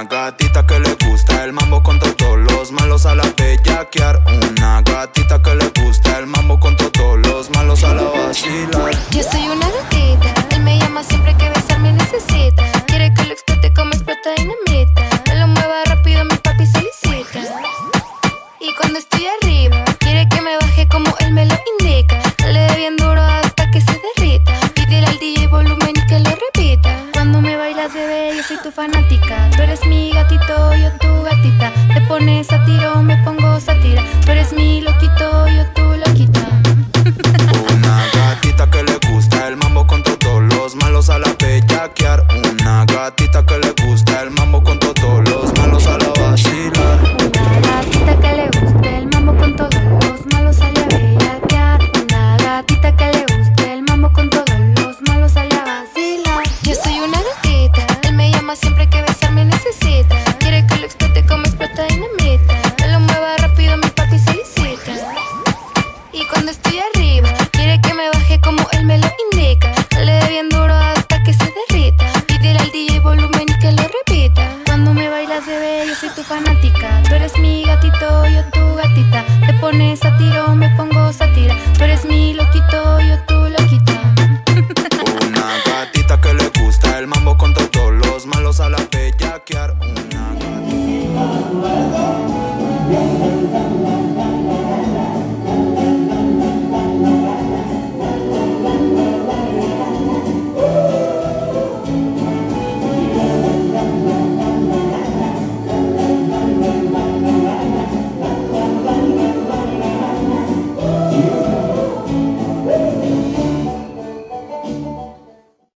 Una gatita que le gusta el mambo contra todos los malos a la bellaquear. Una gatita que le gusta el mambo contra todos los malos a la vacilar. Yo soy una gatita, él me llama siempre que besarme necesita. Quiere que lo explote como explota dinamita. Me lo mueva rápido, mi papi solicita. Y cuando estoy arriba, quiere que me baje como él me lo indica. Le dé bien duro hasta que se derrita. Pídele al DJ volumen y que lo repita. Cuando me bailas, bebé, yo soy tu fanática. keep que tu fanática. Tú eres mi gatito, yo tu gatita. Te pones a tiro, me pongo